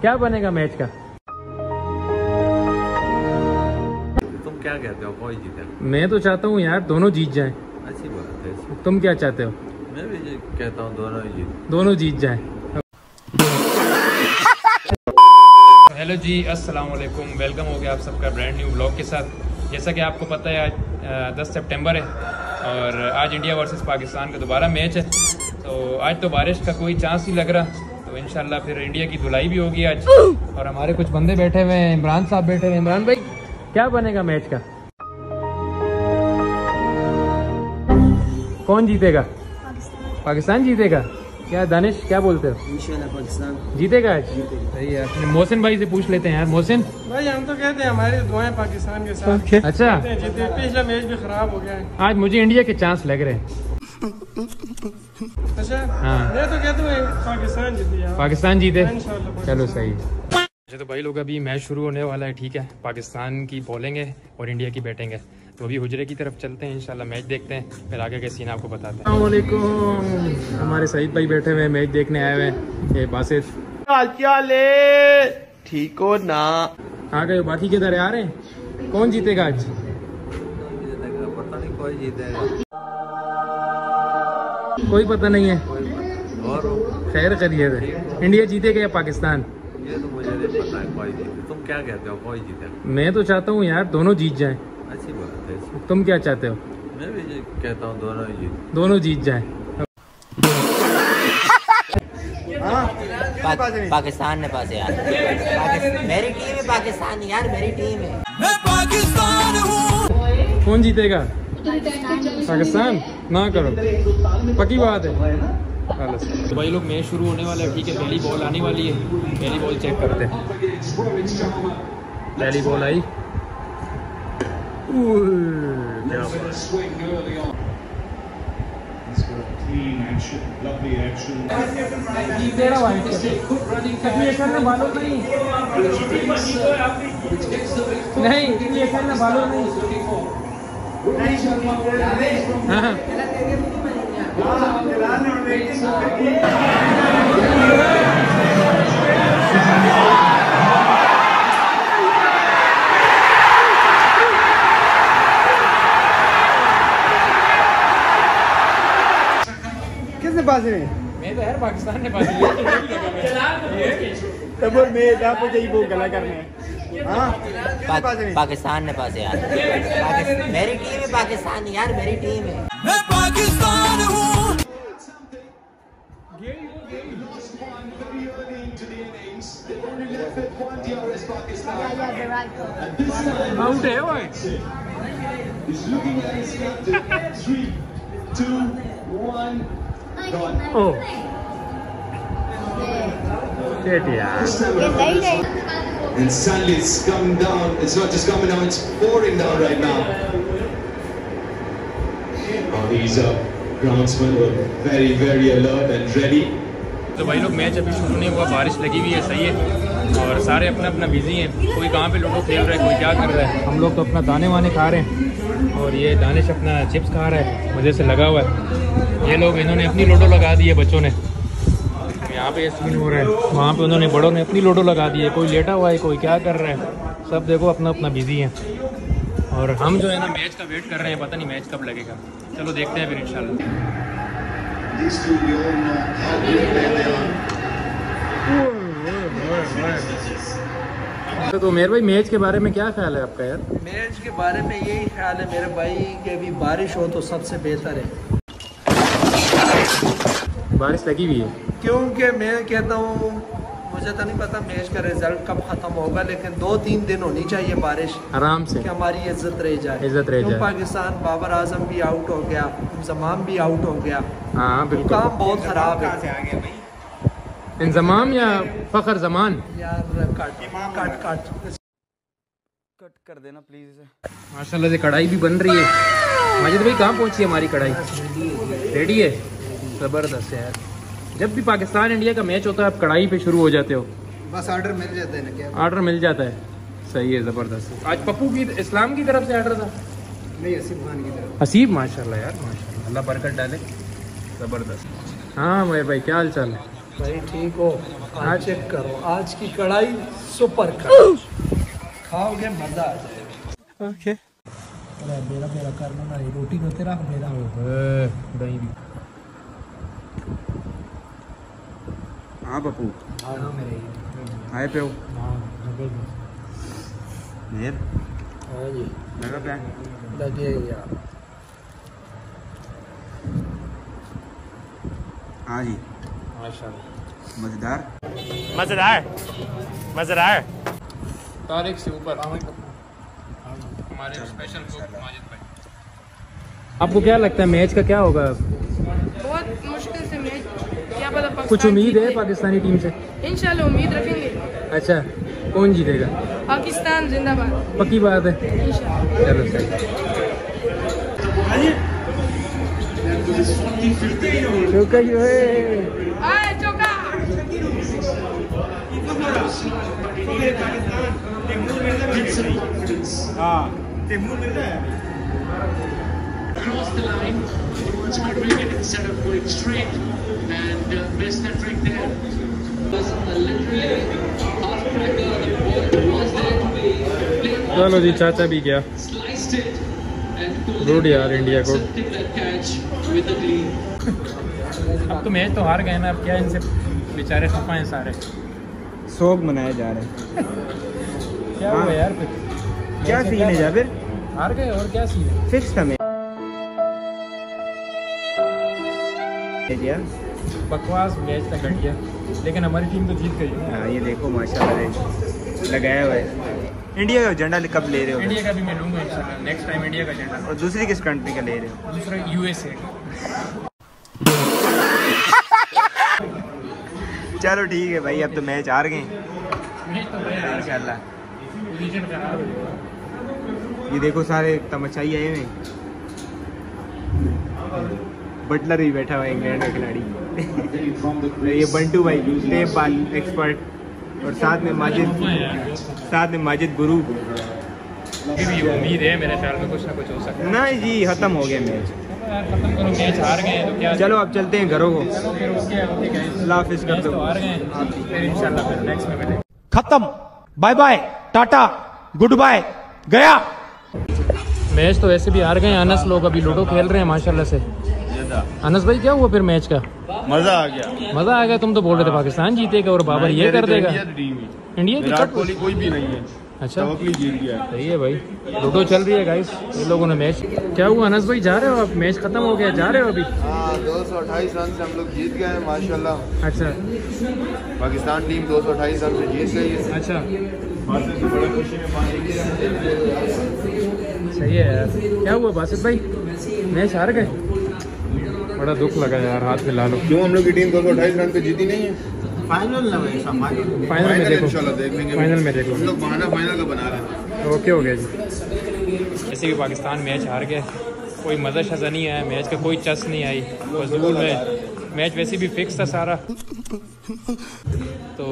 क्या बनेगा मैच का? तुम क्या कहते हो? कोई जीतेगा मैं तो चाहता हूँ यार दोनों जीत जाएँ। अच्छी बात है तुम क्या चाहते हो? मैं भी कहता हूँ दोनों ही जीत। दोनों जीत जाएँ। हेलो जी अस्सलाम वालेकुम वेलकम हो गया आप सबका ब्रांड न्यू ब्लॉग के साथ। जैसा कि आपको पता है आज दस सितंबर है और आज इंडिया वर्सेस पाकिस्तान का दोबारा मैच है। तो आज तो बारिश का कोई चांस नहीं लग रहा। तो इनशाला फिर इंडिया की धुलाई भी होगी आज। और हमारे कुछ बंदे बैठे हुए हैं इमरान साहब बैठे हुए हैं। इमरान भाई क्या बनेगा मैच का? कौन जीतेगा? पाकिस्तान जीतेगा? क्या दानिश क्या बोलते हो? पाकिस्तान। जीतेगा आज? सही है अपने मोहसिन भाई से पूछ लेते हैं यार। मोहसिन? भाई हम तो कहते हैं हमारी दुआएँ पाकिस्तान के साथ। अच्छा। जीते पिछला मैच भी खराब हो गया है। आज मुझे इंडिया के चांस लग रहे हैं। अच्छा हाँ। मैं तो कहता हूँ पाकिस्तान जीती। पाकिस्तान जीते चलो सही। अच्छा तो भाई लोग अभी मैच शुरू होने वाला है ठीक है? पाकिस्तान की बॉलिंग है और इंडिया की बैटिंग है। तो अभी हुजरे की तरफ़ चलते हैं इंशाल्लाह मैच देखते हैं। फिर आगे के सीन आपको बताते हैं। हमारे सईद भाई बैठे हुए हैं मैच देखने आए हुए हैं। ये बासित ठीक हो ना? आ गए बाकी किधर आ रहे हैं? कौन जीतेगा आज? जीतेगा पता नहीं कोई पता नहीं है। और खैर करिए रे। इंडिया जीतेगा या पाकिस्तान? ये तो मुझे नहीं पता है कोई जीते तुम क्या कहते हो कोई जीतेगा मैं तो चाहता हूँ यार दोनों जीत जाए। अच्छी बात है तुम क्या चाहते हो? मैं भी कहता हूँ दोनों जीत। दोनों जीत जाएँ। पा, पाकिस्तान ने पास यार। मेरी टीम है पाकिस्तान यार मेरी टीम है। मैं पाकिस्तान कौन जीतेगा? पाकिस्तान? ना करो। पक्की बात है। तो भाई लोग मैच शुरू होने वाला है ठीक है पहली बॉल आने वाली है। पहली बॉल चेक करते हैं। पहली बॉल आई. नहीं। हाँ किसने पास में मैं तो यार पाकिस्तान ने पास तब मैं आप मुझे वो गला करने हाँ। पा, पाकिस्तान ने पास यार। मेरी टीम है पाकिस्तान यार मेरी टीम है। आउट है। वो He's looking at his captain. Three, two, one. O Shit, यार And suddenly it's coming down. It's not just coming down, it's pouring down right now. Oh, he's up. Groundsman were very, very alert and ready. तो भाई लोग match अभी शुरू नहीं हुआ बारिश लगी हुई है सही है और सारे अपना अपना बिज़ी हैं कोई कहाँ पे लूडो खेल रहा है कोई क्या कर रहा है हम लोग तो अपना दाने वाने खा रहे हैं और ये दानिश अपना चिप्स खा रहा है मज़े से लगा हुआ है ये लोग इन्होंने अपनी लूडो लगा दी है बच्चों ने यहाँ पे सीन हो रहा है। वहाँ पे उन्होंने, बड़ों ने अपनी लूडो लगा दी है। कोई लेटा हुआ है, कोई क्या कर रहा है? सब देखो अपना अपना बिज़ी है। और हम जो है ना मैच का वेट कर रहे हैं। पता नहीं मैच कब लगेगा। चलो देखते हैं फिर, इंशाल्लाह. तो मेरे भाई मैच के बारे में क्या ख्याल है आपका यार? मैच के बारे में यही ख्याल है मेरे भाई, कि अभी बारिश हो तो सबसे बेहतर है। बारिश लगी हुई है। क्योंकि मैं कहता हूँ मुझे तो नहीं पता मैच का रिज़ल्ट कब खत्म होगा लेकिन दो तीन दिन होनी चाहिए बारिश आराम से। कि हमारी इज़्ज़त रह जाए। इज़्ज़त रह जाए। पाकिस्तान बाबर आज़म भी आउट हो गया जमाम भी आउट हो गया? हाँ बिल्कुल। काम बहुत खराब है। इंजमाम या फखर जमान? यार कट कट कट। कट कर देना प्लीज़ माशाल्लाह से कढ़ाई भी बन रही है। माजिद भाई कहाँ पहुँची है हमारी कढ़ाई? रेडी है? ज़बरदस्त है यार। जब भी पाकिस्तान इंडिया का मैच होता है आप कढ़ाई पे शुरू हो जाते हो। बस ऑर्डर मिल जाते हैं ना क्या? ऑर्डर मिल जाता है। सही है ज़बरदस्त। आज पप्पू की इस्लाम की तरफ़ से ऑर्डर था? नहीं आसिफ खान की तरफ़। हसीब माशाल्लाह यार माशाल्लाह। अल्लाह बरकत डाले। ज़बरदस्त। हाँ मेरे भाई क्या हाल चाल है भाई ठीक हो। आज चेक करो। आज की कढ़ाई सुपर कढ़ाई खाओगे मज़ा आ जाएगा। ओके मेरा मेरा करना ना ये रोटी को तेरा मेरा दही भी। हाँ पप्पू। हाँ मेरे ही आए पे हो हाँ। मेर हाँ जी लगा पे हाँ जी। मज़ेदार? मज़ेदार। मज़ेदार। तारीख से ऊपर हमारे स्पेशल माजिद भाई। आपको क्या लगता है मैच का क्या होगा बहुत मुश्किल से मैच क्या पता पाकिस्तान कुछ उम्मीद है पाकिस्तानी टीम से? इंशाल्लाह उम्मीद रखेंगे। अच्छा कौन जीतेगा? पाकिस्तान जिंदाबाद। पक्की बात है। चलो चौका ही है। आए चौका। crossed the line. Instead of going straight. And uh, missed that trick there. Was uh, literally half cracker. The ball was there. चलो जी चाचा भी गया sliced it and pulled Good it यार, इंडिया को। अब तो मैच तो हार गए ना अब क्या इनसे बेचारे खफा हैं सारे शोक मनाए जा रहे हैं क्या हुआ यार फिर क्या सीन है जाबिर हार गए और क्या सीन है फिक्स था मैं बकवास मैच था घटिया लेकिन हमारी टीम तो जीत गई। हाँ ये देखो माशाल्लाह। लगाया हुआ है। इंडिया का झंडा कब ले रहे हो? इंडिया का भी मैं लूँगा इंशाल्लाह नेक्स्ट टाइम इंडिया का झंडा और दूसरी किस कंट्री का ले रहे हो? दूसरा यूएसए चलो ठीक है भाई अब तो मैच हार गए। तो इंशाल्लाह गए। ये देखो सारे तमचाई आए हुए बटलर भी बैठा हुआ इंग्लैंड का खिलाड़ी। ये बंटू भाई टेप बाल एक्सपर्ट और साथ में माजिद साथ में माजिद गुरु। भी उम्मीद है मेरे ख्याल में कुछ ना कुछ हो सकता है। ना जी खत्म हो गया मैच चलो यार खत्म करो मैच हार गए तो क्या चलो अब चलते हैं घरों को। हाफिज कर दो। तो हार गए फिर इंशाल्लाह फिर नेक्स्ट में मिलेंगे। खत्म। Bye bye tata. Good bye गया। मैच तो वैसे भी हार गए अनस लोग अभी लूडो खेल रहे हैं माशाल्लाह से। अनस भाई क्या हुआ फिर मैच का? मज़ा आ गया। मज़ा आ गया तुम तो बोल रहे थे पाकिस्तान जीतेगा और बाबर ये कर देगा। इंडिया की विराट कोहली कोई भी नहीं है। अच्छा। जीत गया। सही है भाई। लूडो चल रही है गाइस ये लोगों ने मैच क्या हुआ अनस भाई जा रहे हो आप? मैच खत्म हो गया जा रहे हो अभी? हाँ दो सौ अट्ठाईस रन से हम लोग जीत गए हैं माशाल्लाह। अच्छा। पाकिस्तान टीम दो सौ अट्ठाईस रन से जीत गई है। अच्छा। सही है यार। क्या हुआ बासित भाई? मैच हार गए? बड़ा दुख लगा यार हाथ में ला लो क्यों हम लोग की टीम दो सौ अट्ठाईस रन पे जीती नहीं है? फाइनल ना भाई फाइनल फाइनल में देखो। इंशाल्लाह देख लेंगे फाइनल में देखो। हम लोग बहाना फाइनल का बना रहे हैं। ओके हो गया जी। जैसे कि पाकिस्तान मैच हार गए कोई मज़ा शज़ा नहीं आया मैच का कोई चस नहीं आई। फजूल में मैच वैसे भी फिक्स था सारा। तो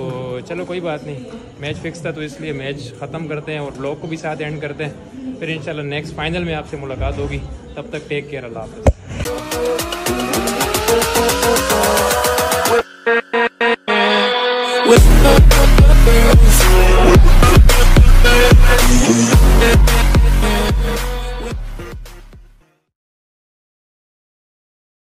चलो कोई बात नहीं। मैच फिक्स था तो इसलिए मैच ख़त्म करते हैं और ब्लॉग को भी साथ एंड करते हैं। फिर इंशाल्लाह नेक्स्ट फाइनल में आपसे मुलाकात होगी। तब तक टेक केयर अल्लाह हाफ़िज़। with the girls.